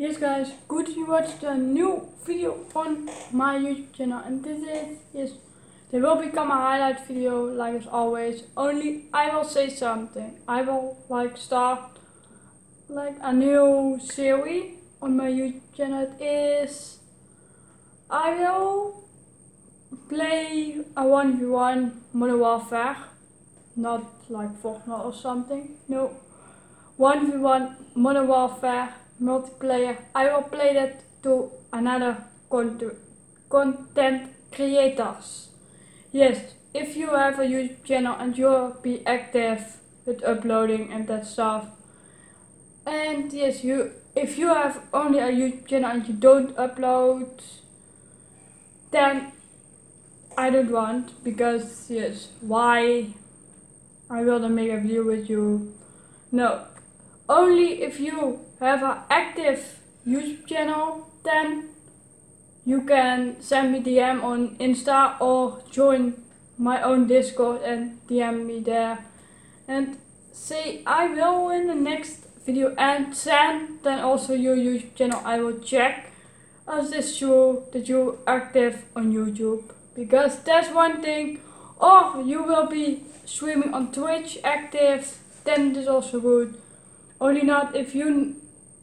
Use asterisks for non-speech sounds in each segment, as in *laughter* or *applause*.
Yes guys, good you watched a new video on my YouTube channel and this is, yes, there will become a highlight video like as always, only I will say something. I will like start like a new series on my YouTube channel. It is, I will play a 1v1 Modern Warfare, not like Fortnite or something, no. 1v1 Modern Warfare multiplayer. I will play that to another content creators. Yes, if you have a YouTube channel and you'll be active with uploading and that stuff. And yes, you if you have only a YouTube channel and you don't upload, then I don't want because yes, why I will not make a video with you. No, only if you have an active YouTube channel, then you can send me DM on Insta or join my own Discord and DM me there. And say I will in the next video and send then also your YouTube channel I will check as this show that you're active on YouTube. Because that's one thing. Or you will be streaming on Twitch active, then it is also good. Only not if you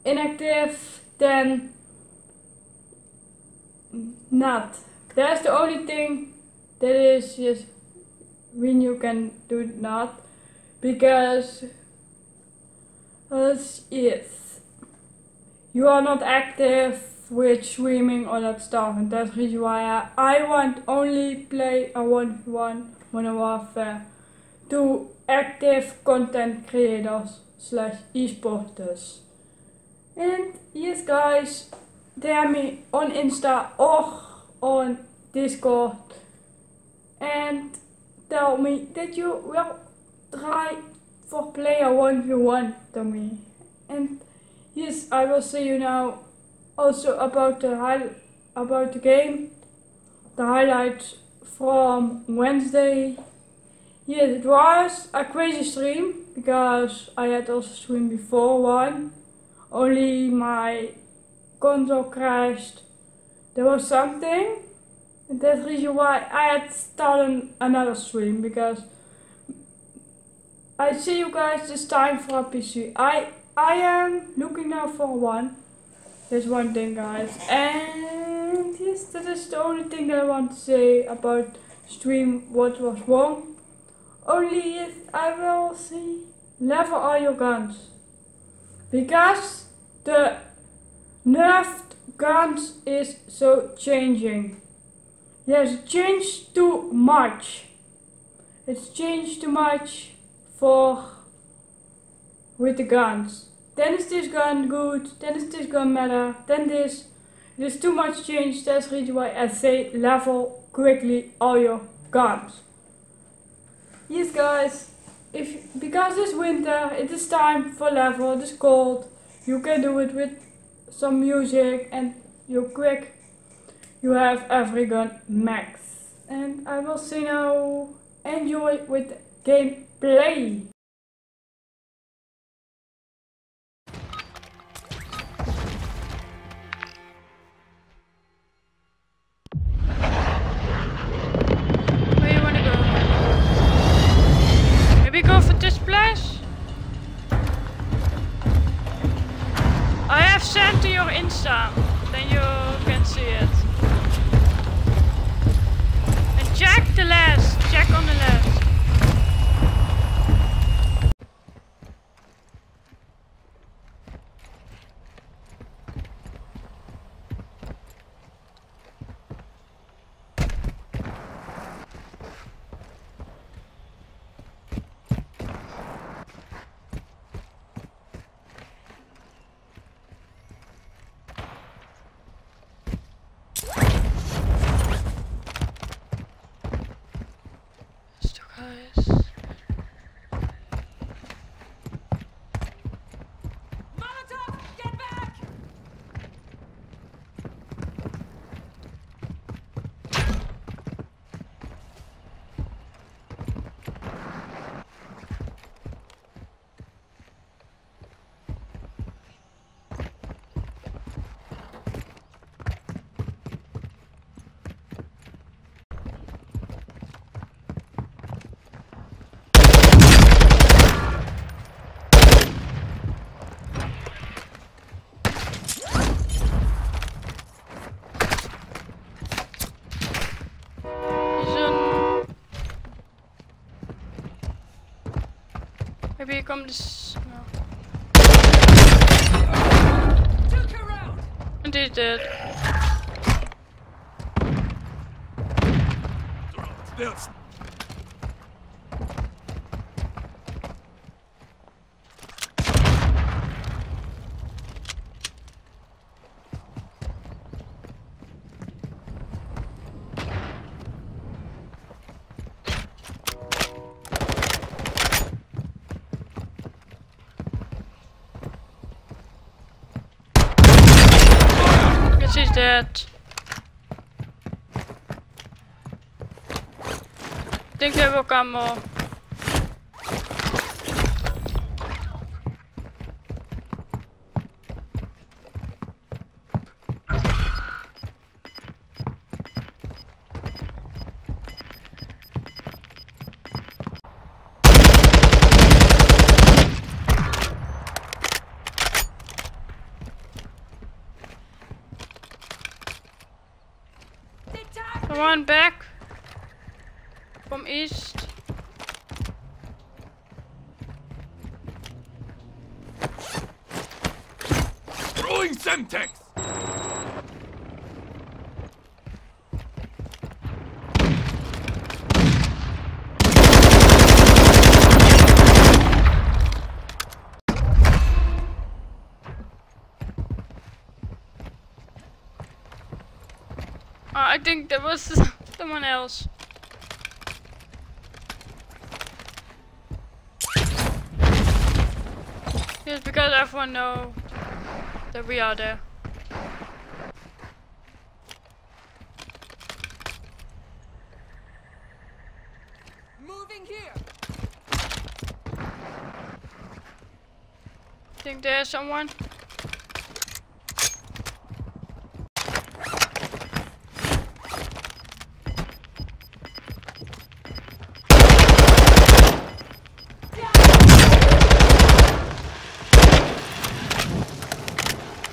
inactive, then not. That's the only thing that is just when you can do not because as if you are not active with streaming or that stuff and that's reason why I, I want only play a one one Modern Warfare to active content creators slash esporters. And yes guys, DM me on Insta or on Discord and tell me that you will try for player 1v1 to me. And yes, I will see you now also about the high, about the game, the highlights from Wednesday Yes, it was a crazy stream because I had also streamed before one. Only my console crashed. There was something. And that's the reason why I had started another stream because I see you guys this time for a PC. I I am looking now for one. There's one thing guys. And yes, that is the only thing that I want to say about stream what was wrong. Only if I will see level all your guns. Because the nerfed guns is so changing. Yes, changed too much. It's changed too much for with the guns. Then is this gun good, then is this gun better, then this. It is too much change, that's reason why I say level quickly all your guns. Yes guys, if because it's winter, it is time for level, it is cold. You can do it with some music and you're quick. You have every gun max. And I will see now enjoy with gameplay. Insta, then you can see it. And check the last, check on the left. Come this. No. And he did. There's Yes, he's dead. Think they will come more. Come on, back. From east. throwing Semtex! Uh, I think there was *laughs* someone else. Yes, because everyone know that we are there. Moving here. Think there's someone.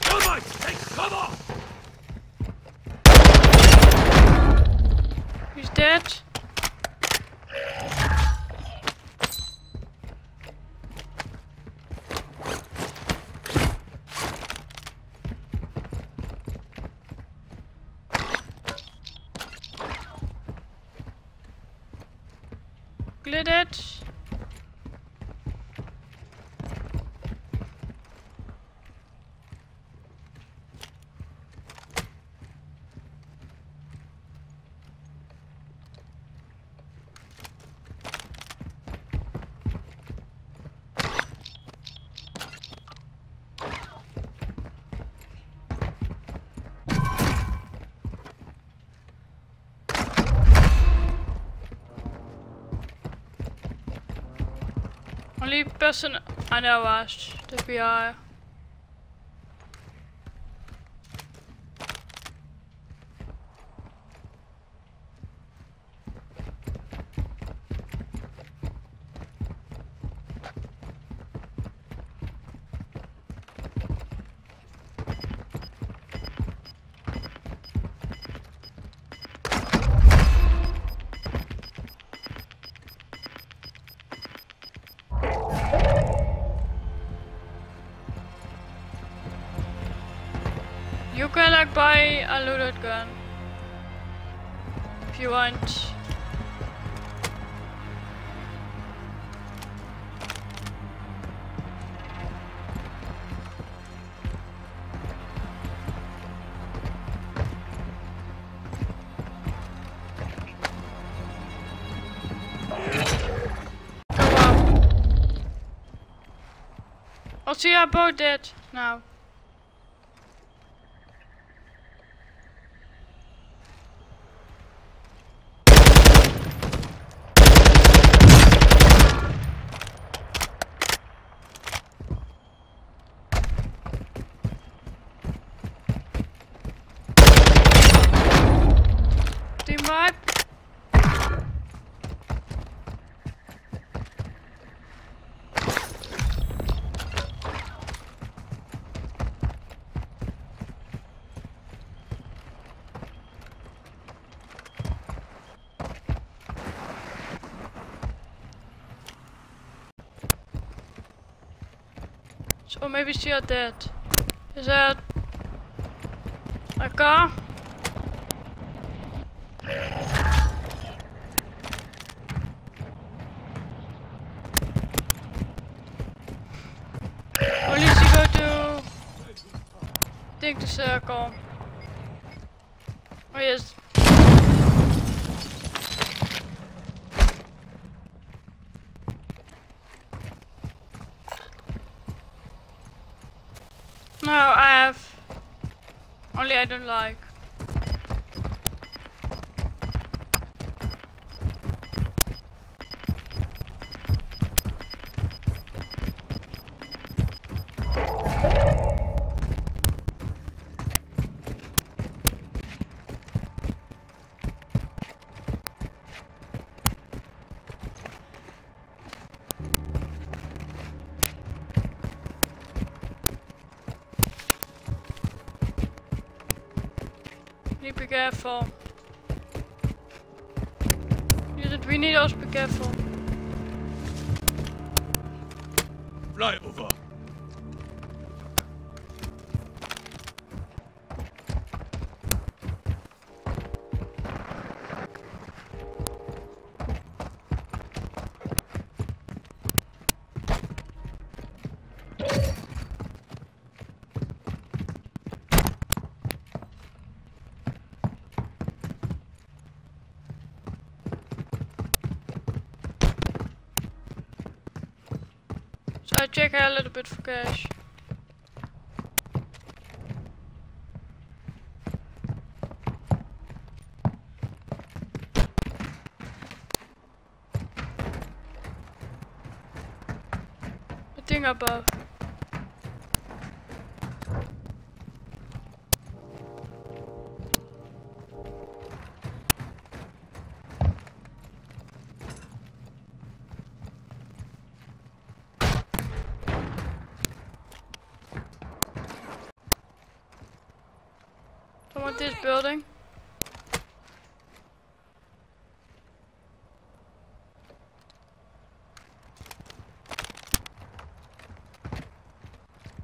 Come on, take cover! He's dead. Cleared it. Only person I know was the VR. Buy a loaded gun. If you want. Go up. Oh, oh see, I both dead now. Or maybe she are dead. Is that a car? Or at least you go to take the circle. Oh yes. No, I have. Only I don't like. Need be careful. We need also be careful. Fly over. Check a little bit for cash. The thing above.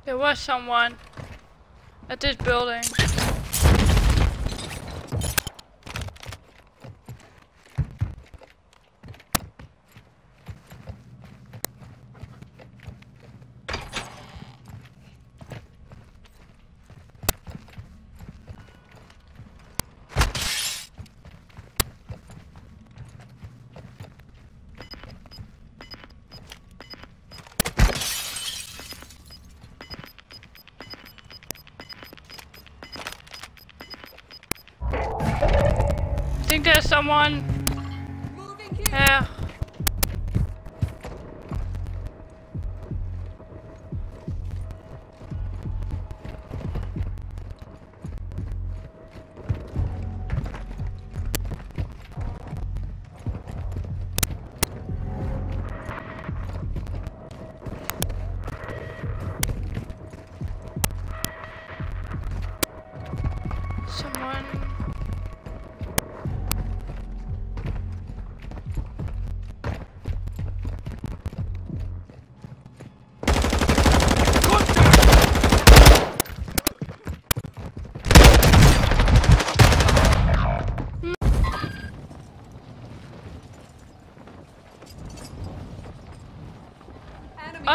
There was someone at this building. Think there's someone? Moving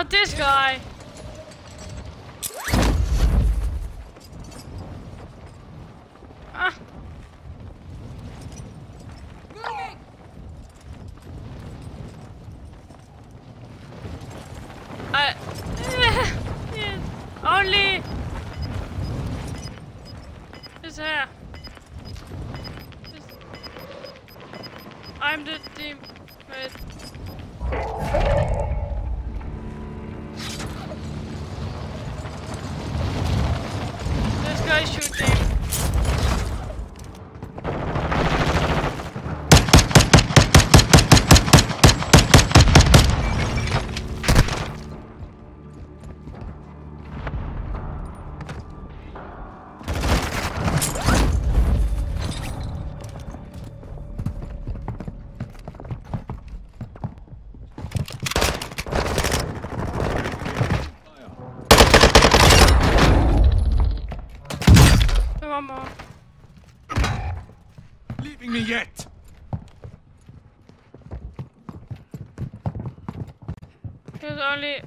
This guy. More. Leaving me yet? There's only